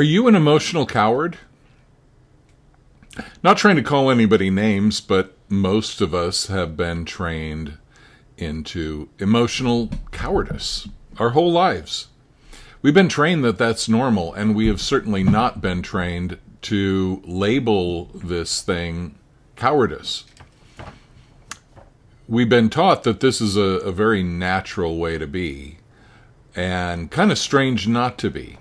Are you an emotional coward? Not trying to call anybody names, but most of us have been trained into emotional cowardice our whole lives. We've been trained that that's normal, and we have certainly not been trained to label this thing cowardice. We've been taught that this is a, a very natural way to be, and kind of strange not to be.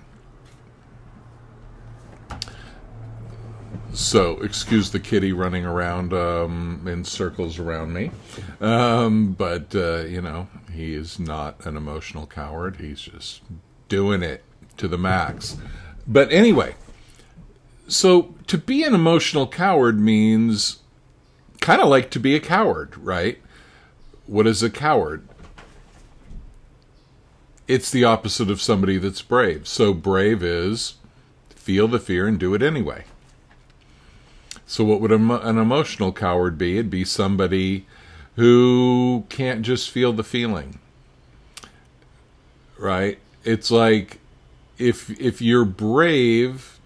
So, excuse the kitty running around um, in circles around me. Um, but, uh, you know, he is not an emotional coward. He's just doing it to the max. But anyway, so to be an emotional coward means kind of like to be a coward, right? What is a coward? It's the opposite of somebody that's brave. So brave is feel the fear and do it anyway. So what would an emotional coward be? It'd be somebody who can't just feel the feeling. Right? It's like if if you're brave,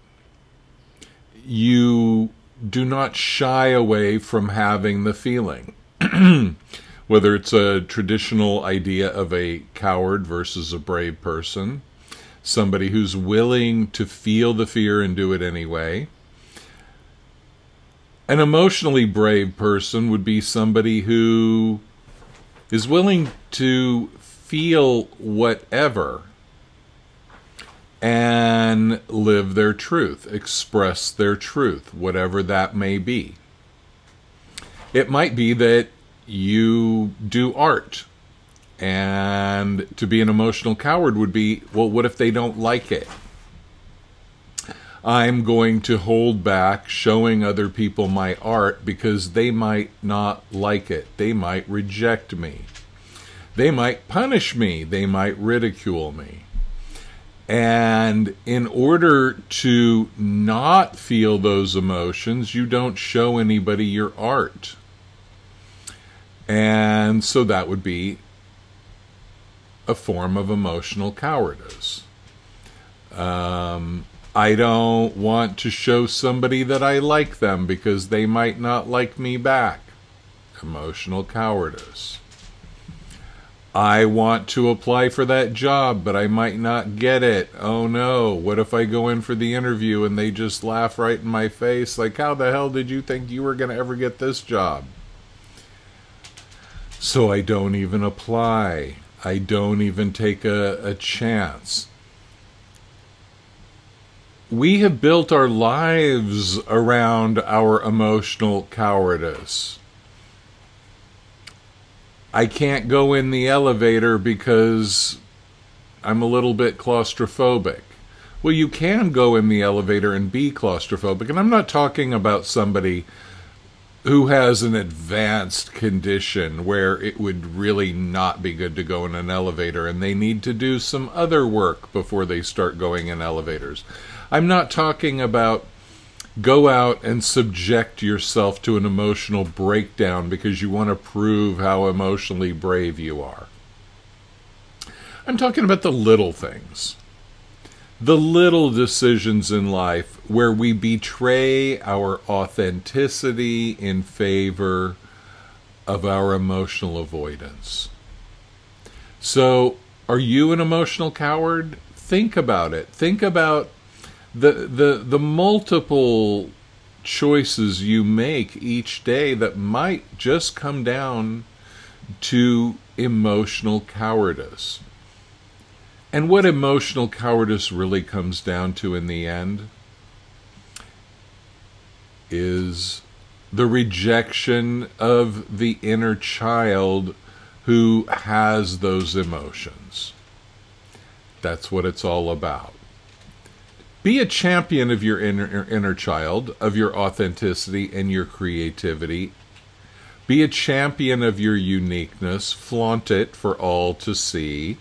you do not shy away from having the feeling. Whether it's a traditional idea of a coward versus a brave person, somebody who's willing to feel the fear and do it anyway. An emotionally brave person would be somebody who is willing to feel whatever and live their truth, express their truth, whatever that may be. It might be that you do art, and to be an emotional coward would be well, what if they don't like it? I'm going to hold back showing other people my art because they might not like it. They might reject me. They might punish me. They might ridicule me. And in order to not feel those emotions, you don't show anybody your art. And so that would be a form of emotional cowardice. Um, I don't want to show somebody that I like them because they might not like me back. Emotional cowardice. I want to apply for that job, but I might not get it. Oh no, what if I go in for the interview and they just laugh right in my face? Like, how the hell did you think you were going to ever get this job? So I don't even apply. I don't even take a, a chance. We have built our lives around our emotional cowardice. I can't go in the elevator because I'm a little bit claustrophobic. Well, you can go in the elevator and be claustrophobic. And I'm not talking about somebody who has an advanced condition where it would really not be good to go in an elevator and they need to do some other work before they start going in elevators. I'm not talking about go out and subject yourself to an emotional breakdown because you want to prove how emotionally brave you are. I'm talking about the little things. The little decisions in life where we betray our authenticity in favor of our emotional avoidance. So, are you an emotional coward? Think about it. Think about the the the multiple choices you make each day that might just come down to emotional cowardice. And what emotional cowardice really comes down to in the end is the rejection of the inner child who has those emotions. That's what it's all about. Be a champion of your inner, inner child, of your authenticity and your creativity. Be a champion of your uniqueness. Flaunt it for all to see.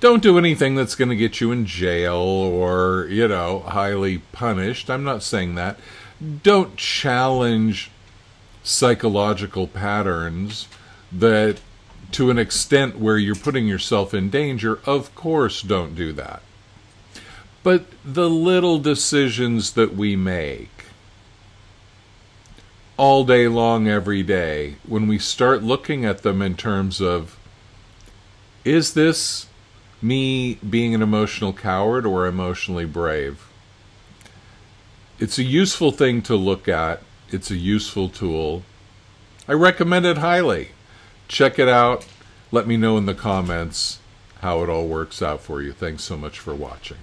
Don't do anything that's going to get you in jail or, you know, highly punished. I'm not saying that. Don't challenge psychological patterns that, to an extent where you're putting yourself in danger, of course, don't do that but the little decisions that we make all day long, every day, when we start looking at them in terms of is this me being an emotional coward or emotionally brave? It's a useful thing to look at, it's a useful tool. I recommend it highly. Check it out. Let me know in the comments how it all works out for you. Thanks so much for watching.